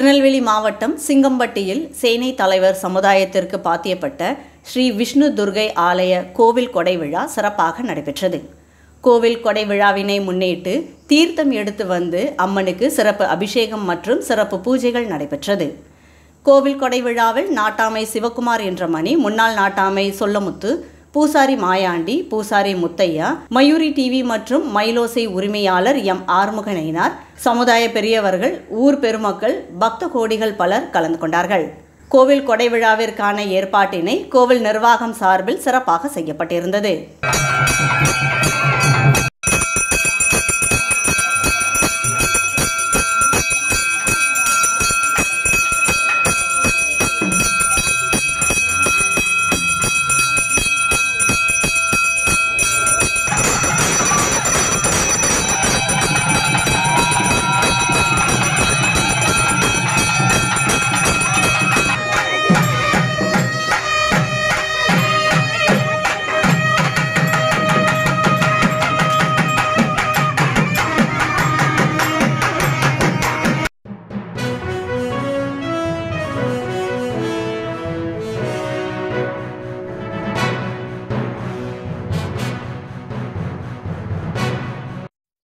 திருநெல்வேலி மாவட்டம் சிங்கம்பட்டியில் சேனை தலைவர் சமுதாயத்திற்கு பாத்தியப்பட்ட ஸ்ரீ விஷ்ணு துர்கை ஆலய கோவில் கொடை விழா சிறப்பாக நடைபெற்றது. கோவில் கொடை விழாவினை முன்னிட்டு தீர்த்தம் எடுத்து வந்து அம்மனுக்கு சிறப்பு அபிஷேகம் மற்றும் சிறப்பு பூஜைகள் நடைபெற்றது. கோவில் கொடை விழாவில் நாட்டாமை சிவகுமார் என்ற மணி முன்னாள் நாட்டாமை சொல்லமுத்து பூசாரி மாயாண்டி பூசாரி முத்தையா மயூரி டிவி மற்றும் மயிலோசை உரிமையாளர் எம். ஆறுமுகனைனார் சமுதாய பெரியவர்கள் ஊர் பெருமக்கள் பக்த கோடிகள் பலர் கலந்து கொண்டார்கள். கோவில் கொடை விழாவிற்கான ஏற்பாட்டினை கோவில் நிர்வாகம் சார்பில் சிறப்பாக செய்யப்பட்டிருந்தது.